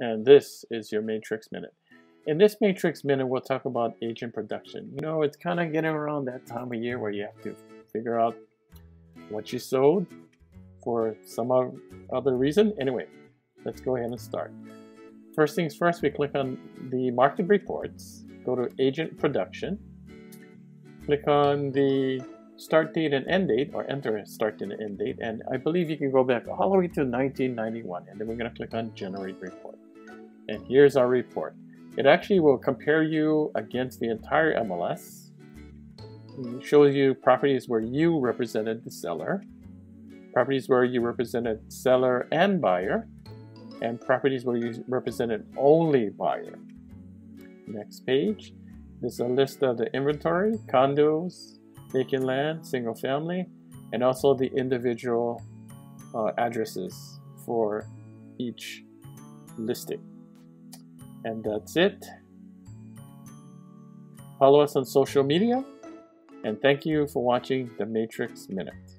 and this is your Matrix Minute. In this Matrix Minute, we'll talk about agent production. You know, it's kind of getting around that time of year where you have to figure out what you sold for some other reason. Anyway, let's go ahead and start. First things first, we click on the market reports, go to agent production, click on the start date and end date, or enter start date and end date, and I believe you can go back all the way to 1991, and then we're going to click on generate report. And here's our report. It actually will compare you against the entire MLS. It shows you properties where you represented the seller, properties where you represented seller and buyer, and properties where you represented only buyer. Next page. This is a list of the inventory, condos, vacant land, single family, and also the individual uh, addresses for each listing. And that's it. Follow us on social media, and thank you for watching the Matrix Minute.